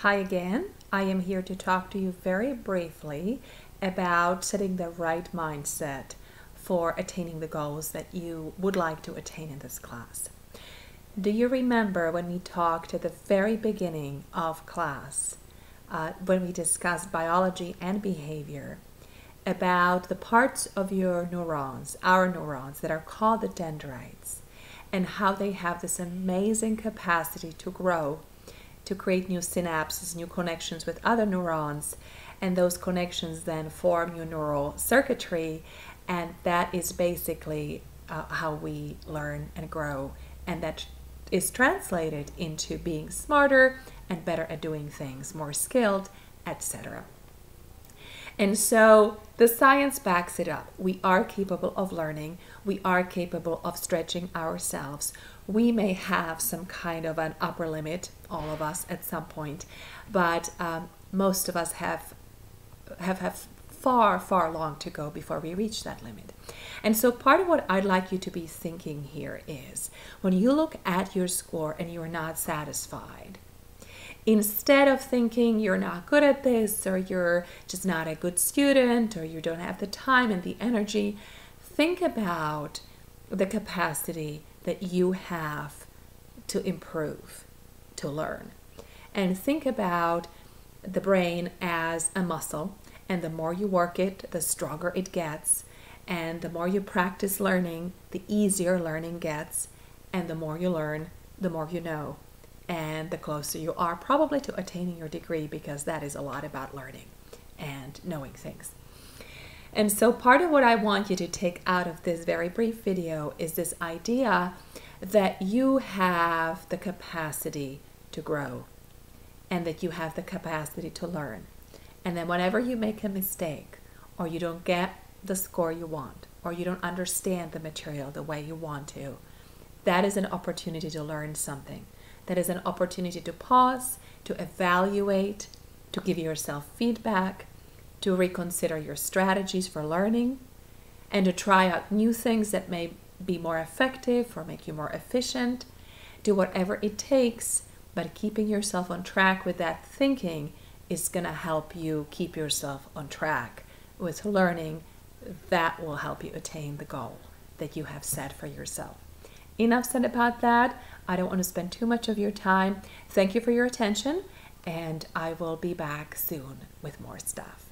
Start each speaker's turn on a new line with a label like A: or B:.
A: Hi again. I am here to talk to you very briefly about setting the right mindset for attaining the goals that you would like to attain in this class. Do you remember when we talked at the very beginning of class, uh, when we discussed biology and behavior, about the parts of your neurons, our neurons, that are called the dendrites, and how they have this amazing capacity to grow to create new synapses, new connections with other neurons, and those connections then form new neural circuitry, and that is basically uh, how we learn and grow, and that is translated into being smarter and better at doing things, more skilled, etc. And so the science backs it up. We are capable of learning. We are capable of stretching ourselves. We may have some kind of an upper limit, all of us at some point, but um, most of us have, have, have far, far long to go before we reach that limit. And so part of what I'd like you to be thinking here is when you look at your score and you're not satisfied, instead of thinking you're not good at this or you're just not a good student or you don't have the time and the energy, think about the capacity that you have to improve, to learn. And think about the brain as a muscle, and the more you work it, the stronger it gets. And the more you practice learning, the easier learning gets. And the more you learn, the more you know and the closer you are probably to attaining your degree because that is a lot about learning and knowing things. And so part of what I want you to take out of this very brief video is this idea that you have the capacity to grow and that you have the capacity to learn. And then whenever you make a mistake or you don't get the score you want or you don't understand the material the way you want to, that is an opportunity to learn something that is an opportunity to pause, to evaluate, to give yourself feedback, to reconsider your strategies for learning, and to try out new things that may be more effective or make you more efficient. Do whatever it takes, but keeping yourself on track with that thinking is going to help you keep yourself on track with learning. That will help you attain the goal that you have set for yourself. Enough said about that. I don't want to spend too much of your time. Thank you for your attention, and I will be back soon with more stuff.